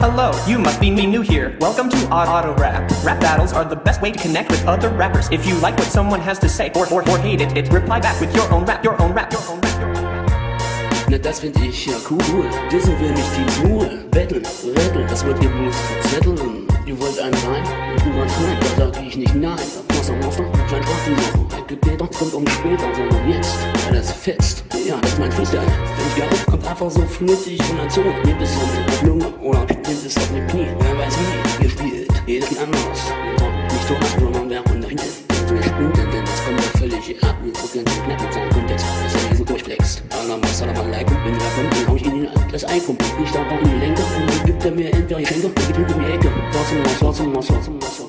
Hello, you must be me new here. Welcome to Auto Rap. Rap battles are the best way to connect with other rappers. If you like what someone has to say or, or, or hate it, it, reply back with your own rap, your own rap, your own rap. Na, das find ich ja cool. Dissen wir nicht die Tool. Betteln, retteln, das wird ihr bloß verzetteln. Ihr wollt einen rein? Du warst nein, da sag ich nicht nein. Wasser, Wasser, klein Atem machen. Gebeter kommt um später, sondern jetzt. Das fetzt. Ja, das ist mein Freestyle. Wenn ich geil, kommt einfach so flüssig und dann so. Nehmt es auf die Lunge oder Kind ist auf den Knien. Wer weiß wie, ihr spielt. Jeder spielt anders. Und nicht man wäre wer runter hinten. Wir spielen, denn das kommt ja völlig ab. Wir gucken den Knapp mit seinem Kontext. dass ist ein riesen Durchflex. Aber was soll er mal liken? Wenn er kommt, dann hau ich ihn in das Einkommen. Ich starte auch in die Lenker und dann gibt er mir entweder die Geschenke oder gibt hinter mir Ecke. Schwarze Maus, schwarze Maus, schwarze Maus, schwarze Maus.